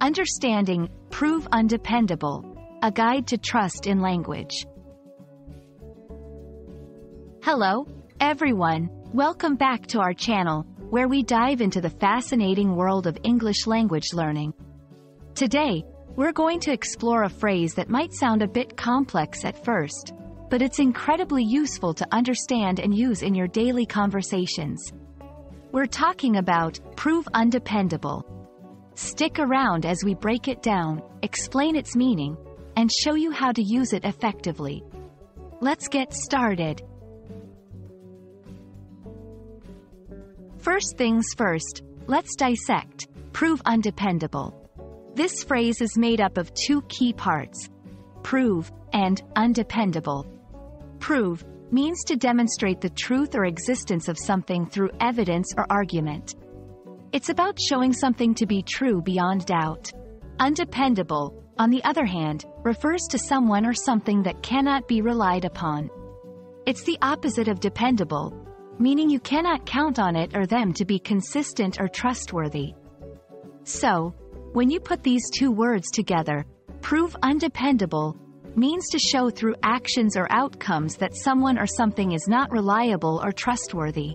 Understanding, Prove Undependable, a guide to trust in language. Hello, everyone. Welcome back to our channel, where we dive into the fascinating world of English language learning. Today, we're going to explore a phrase that might sound a bit complex at first, but it's incredibly useful to understand and use in your daily conversations. We're talking about prove undependable. Stick around as we break it down, explain its meaning, and show you how to use it effectively. Let's get started. First things first, let's dissect prove undependable. This phrase is made up of two key parts prove and undependable. Prove means to demonstrate the truth or existence of something through evidence or argument. It's about showing something to be true beyond doubt. Undependable, on the other hand, refers to someone or something that cannot be relied upon. It's the opposite of dependable, meaning you cannot count on it or them to be consistent or trustworthy. So, when you put these two words together, prove undependable means to show through actions or outcomes that someone or something is not reliable or trustworthy.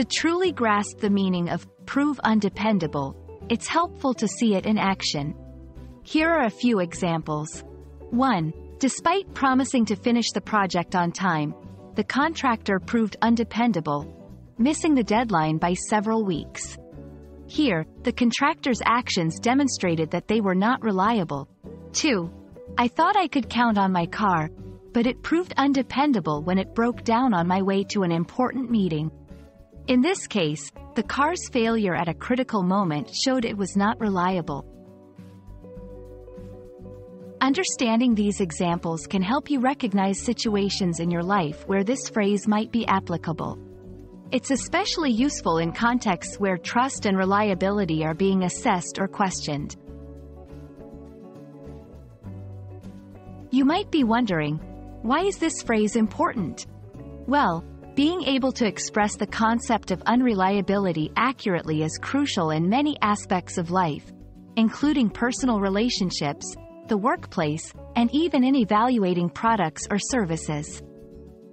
To truly grasp the meaning of prove undependable, it's helpful to see it in action. Here are a few examples. 1. Despite promising to finish the project on time, the contractor proved undependable, missing the deadline by several weeks. Here, the contractor's actions demonstrated that they were not reliable. 2. I thought I could count on my car, but it proved undependable when it broke down on my way to an important meeting. In this case, the car's failure at a critical moment showed it was not reliable. Understanding these examples can help you recognize situations in your life where this phrase might be applicable. It's especially useful in contexts where trust and reliability are being assessed or questioned. You might be wondering, why is this phrase important? Well, being able to express the concept of unreliability accurately is crucial in many aspects of life, including personal relationships, the workplace, and even in evaluating products or services.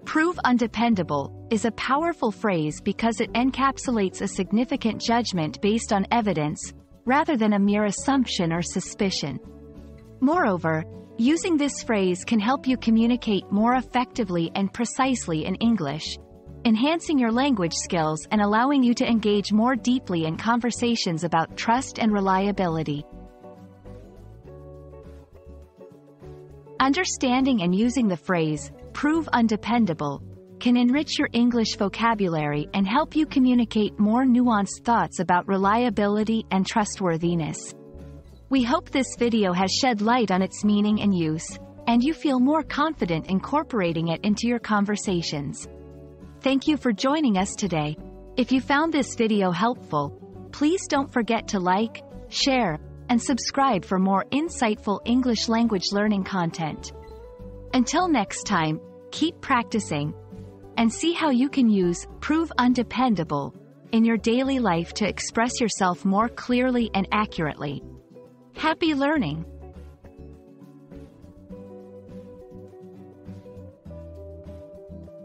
Prove undependable is a powerful phrase because it encapsulates a significant judgment based on evidence, rather than a mere assumption or suspicion. Moreover, using this phrase can help you communicate more effectively and precisely in English, enhancing your language skills and allowing you to engage more deeply in conversations about trust and reliability. Understanding and using the phrase, prove undependable, can enrich your English vocabulary and help you communicate more nuanced thoughts about reliability and trustworthiness. We hope this video has shed light on its meaning and use, and you feel more confident incorporating it into your conversations. Thank you for joining us today. If you found this video helpful, please don't forget to like, share, and subscribe for more insightful English language learning content. Until next time, keep practicing and see how you can use prove undependable in your daily life to express yourself more clearly and accurately. Happy learning!